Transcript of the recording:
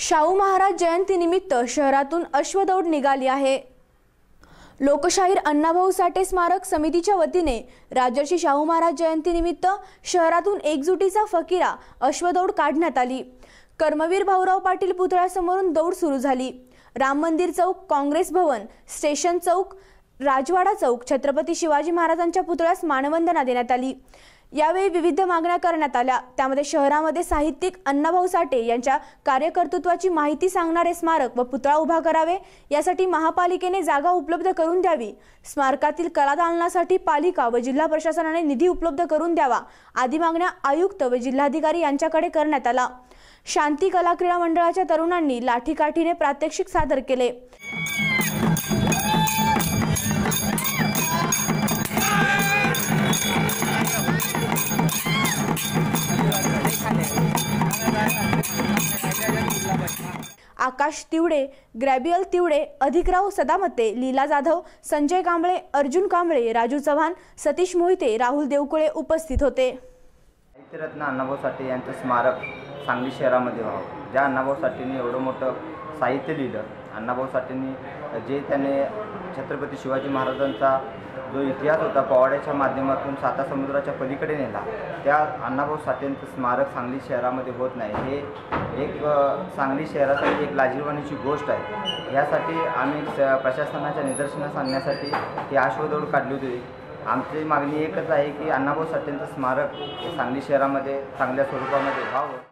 शाहू महाराज जयंतीनिमित्त शहरातून अश्वदौड निघाली आहे. लोकशाहीर अण्णाभाऊ साठे स्मारक समितीच्या वतीने राजर्षी शाहू महाराज जयंतीनिमित्त शहरातून एकजुटीचा फकीरा अश्वदौड काढण्यात आली. कर्मवीर भाऊराव पाटील पुतळ्यासमोरून दौड सुरू झाली. राम मंदिर चौक काँग्रेस भवन स्टेशन चौक राजवाडा चौक छत्रपती शिवाजी महाराजांच्या पुतळ्यास मानवंदना देण्यात आली. यावेळी विविध मागण्या करण्यात आल्या. त्यामध्ये शहरामध्ये साहित्यिक अण्णाभाऊ साठे यांच्या कार्यकर्तृत्वाची माहिती सांगणारे स्मारक व पुतळा उभा करावे यासाठी महापालिकेने जागा उपलब्ध करून द्यावी. स्मारकातील कलादालनासाठी पालिका व जिल्हा प्रशासनाने निधी उपलब्ध करून द्यावा आदी मागण्या आयुक्त व जिल्हाधिकारी यांच्याकडे करण्यात आला शांती कला क्रीडा मंडळाच्या तरुणांनी लाठीकाठीने प्रात्यक्षिक सादर केले. आकाश तिवडे ग्रॅबियल तिवडे अधिकराव सदामते लीला जाधव संजय कांबळे अर्जुन कांबळे राजू चव्हाण सतीश मोहिते राहुल देवकुळे उपस्थित होते. साहित्यरत्न अण्णाभाऊ साठे यांचं स्मारक सांगली शहरामध्ये व्हावं. ज्या अण्णाभाऊ साठेंनी एवढं मोठं साहित्य लिहिलं अण्णाभाऊ साठेंनी जे त्याने छत्रपती शिवाजी महाराजांचा जो इतिहास होता पोवाड्याच्या माध्यमातून साता समुद्राच्या पलीकडे नेला. त्या अण्णाभाऊ साठेंचं स्मारक सांगली शहरामध्ये होत नाही. हे एक सांगली शहरासाठी एक लाजीरवाणीची गोष्ट आहे. यासाठी आम्ही स प्रशासनाच्या निदर्शनास आणण्यासाठी ही आश्वदौड काढली होती. आमची मागणी एकच आहे की अण्णाभाऊ साठेंचं स्मारक हे सांगली शहरामध्ये चांगल्या स्वरूपामध्ये व्हावं.